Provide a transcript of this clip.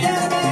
yeah, yeah.